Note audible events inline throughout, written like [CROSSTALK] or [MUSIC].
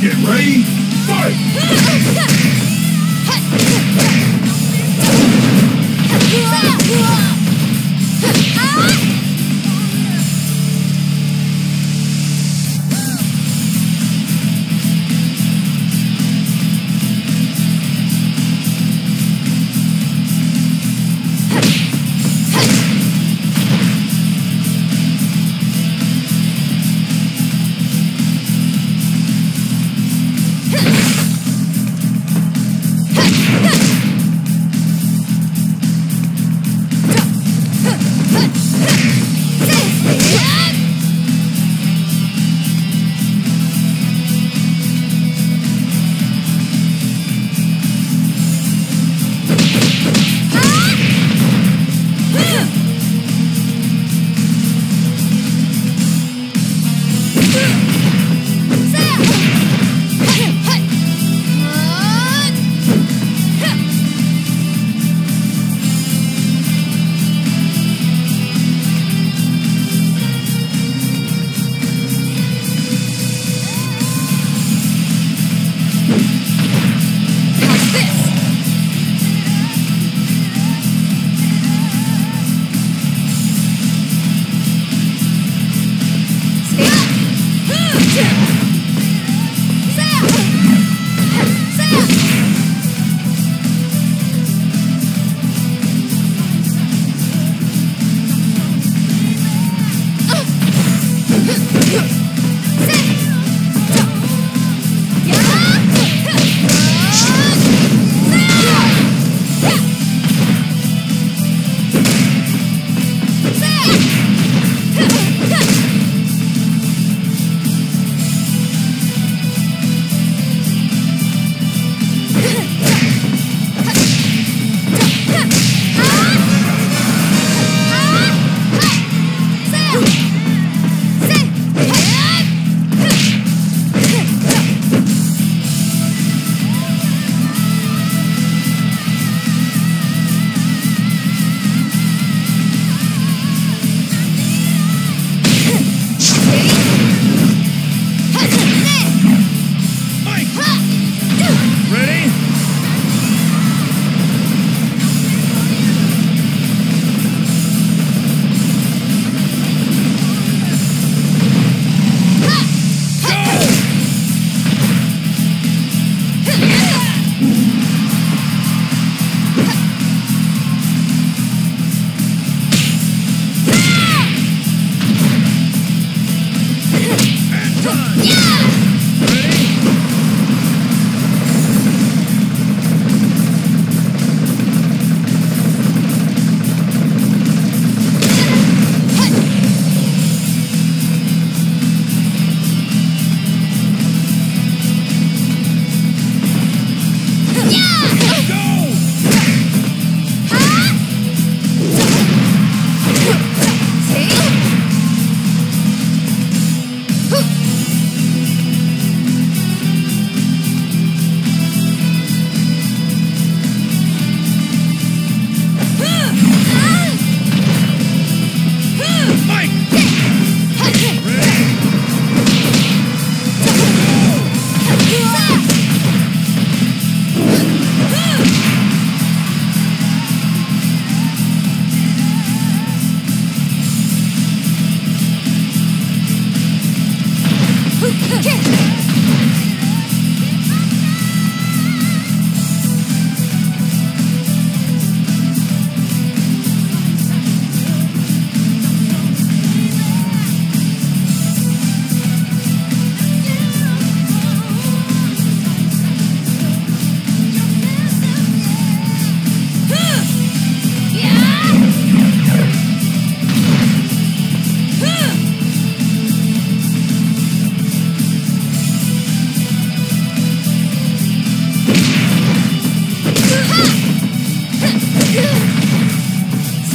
Get ready, fight! [LAUGHS]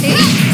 せい